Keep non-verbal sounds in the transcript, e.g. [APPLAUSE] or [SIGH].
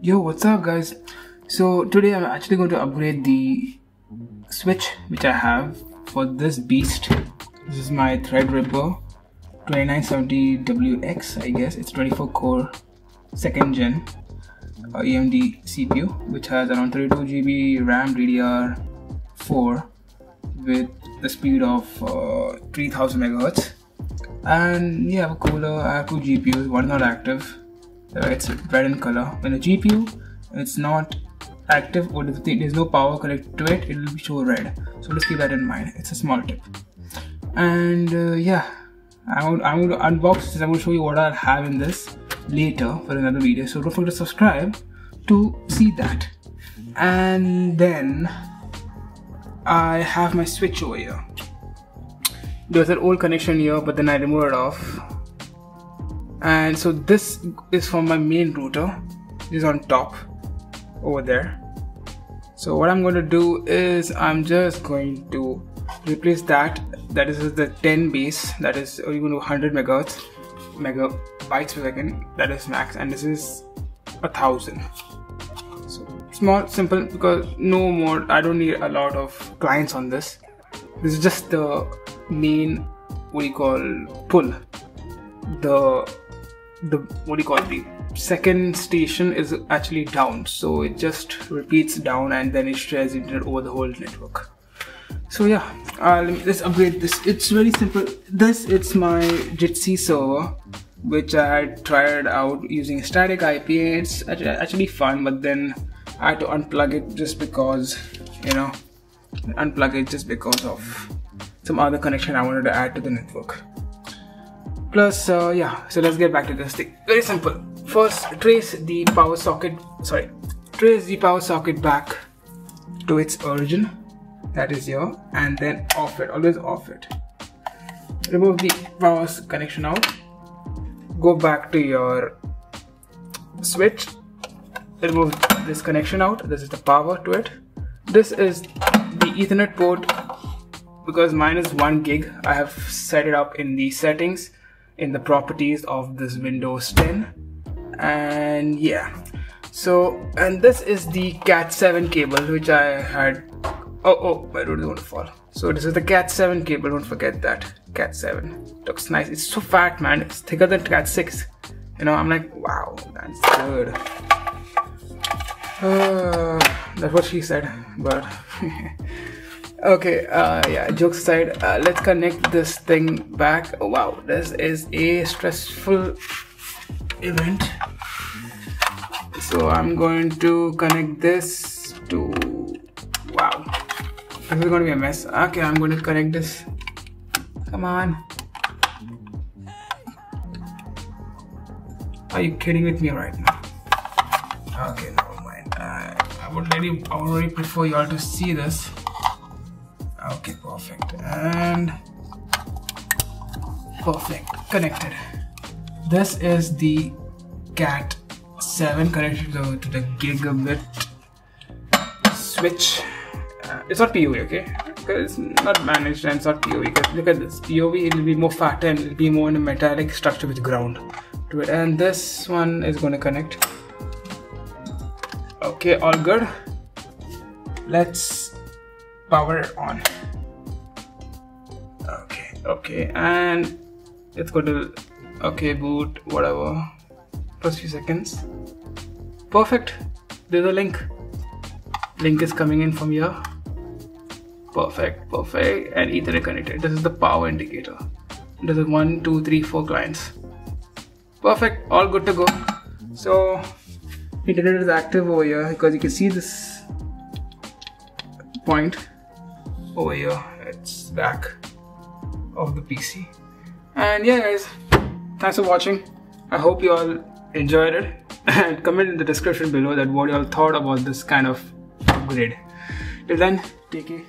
Yo, what's up guys? So today I'm actually going to upgrade the switch which I have for this beast. This is my Threadripper 2970WX I guess. It's 24 core second gen uh, AMD CPU which has around 32GB RAM DDR4 with the speed of uh, 3000 megahertz and you have a cooler I have two GPUs one not active. It's red in color. When the GPU it's not active or there's no power connected to it it will show red. So just keep that in mind. It's a small tip. And uh, yeah. I'm, going to unbox this. I'm going to show you what I'll have in this later for another video. So don't forget to subscribe to see that. And then I have my switch over here there's an old connection here but then I removed it off. And so this is from my main router is on top over there. So what I'm going to do is I'm just going to replace that. That is the 10 base that is or even 100 megahertz megabytes per second that is max and this is a thousand. So small simple because no more I don't need a lot of clients on this. This is just the main what do you call pull. The the what do you call the second station is actually down. So it just repeats down and then it shares internet over the whole network. So yeah uh, let me, let's upgrade this. It's very simple. This it's my jitsi server which i tried out using static ip it's actually fun but then i had to unplug it just because you know unplug it just because of some other connection i wanted to add to the network. Plus uh, yeah so let's get back to this thing. Very simple. First trace the power socket sorry trace the power socket back to its origin that is here and then off it always off it. Remove the power connection out. Go back to your switch. Remove this connection out. This is the power to it. This is the ethernet port because mine is 1 gig I have set it up in the settings in the properties of this Windows 10 and yeah. So and this is the cat 7 cable which I had oh oh my road is going to fall so this is the cat 7 cable don't forget that. Cat 7 looks nice. It's so fat man. It's thicker than cat 6 you know I'm like wow that's good. Uh, [SIGHS] that's what she said but [LAUGHS] okay uh yeah jokes aside uh, let's connect this thing back. Oh, wow this is a stressful event. So i'm going to connect this to wow. This is going to be a mess. Okay i'm going to connect this. Come on. Are you kidding with me right now? Okay never mind. I would really i would really prefer you all to see this okay perfect. And perfect. Connected. This is the cat 7 connected to, to the gigabit switch. Uh, it's not PoE okay? Because it's not managed and it's not PoE because look at this. PoE it will be more fat and it will be more in a metallic structure with ground to it. And this one is going to connect. Okay all good. Let's power on. Okay okay and it's going to okay boot whatever. First few seconds. Perfect. There's a link. Link is coming in from here. Perfect perfect. And ethernet connected. This is the power indicator. This is one two three four clients. Perfect. All good to go. So internet is active over here because you can see this point over here. It's back of the PC and yeah guys thanks for watching. I hope you all enjoyed it. And comment in the description below that what you all thought about this kind of upgrade. Till then take care